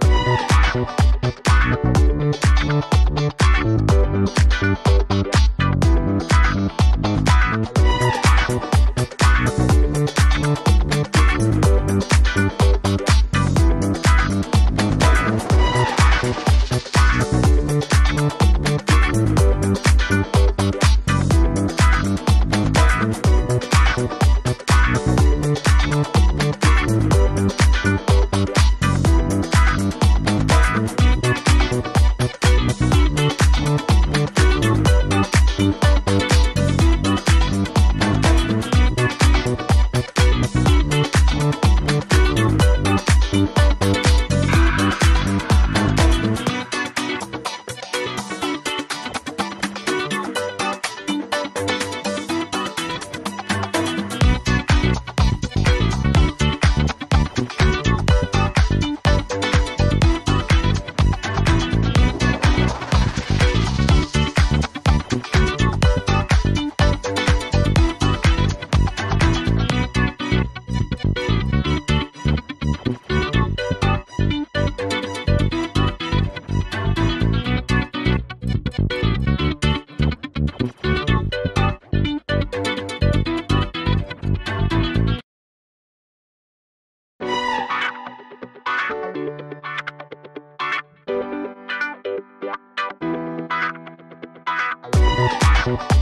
Thank you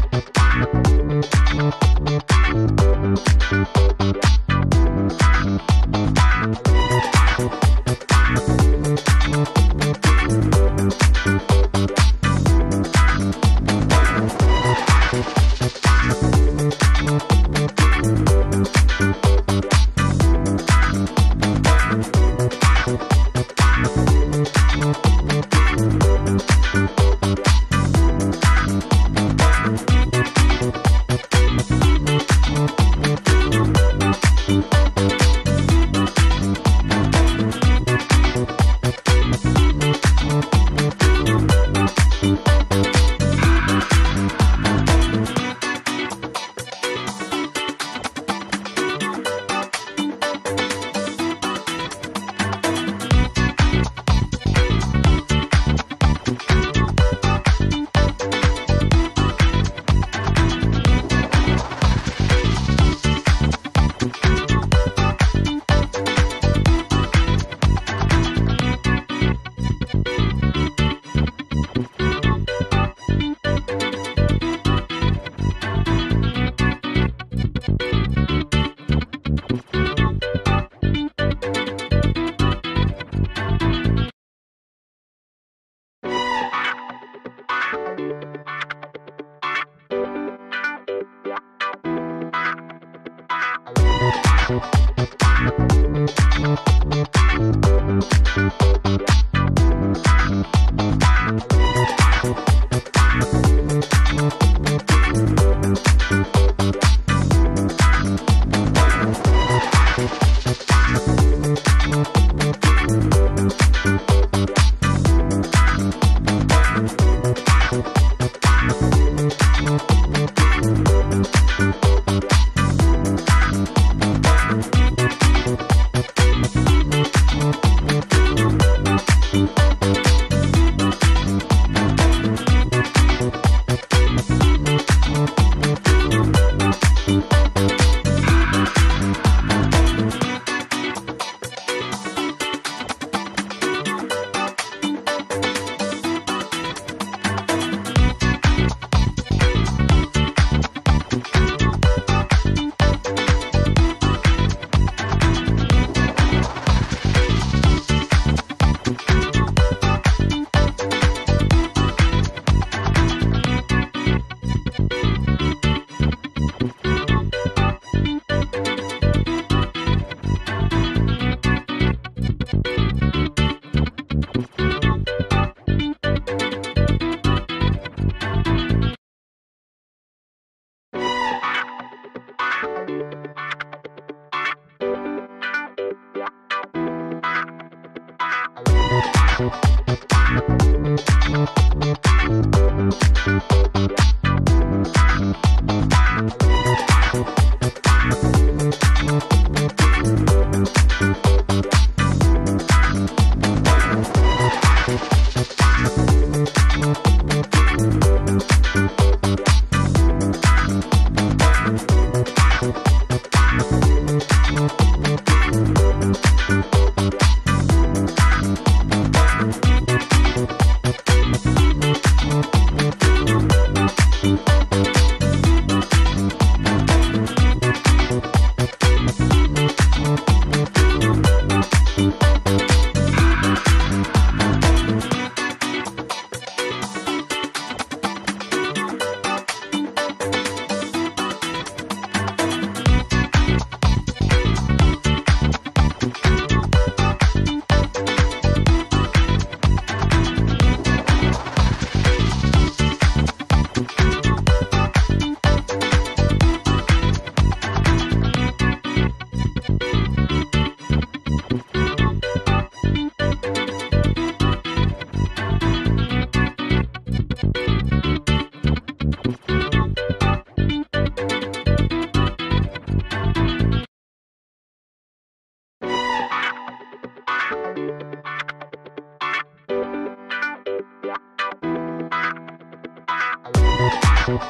Thank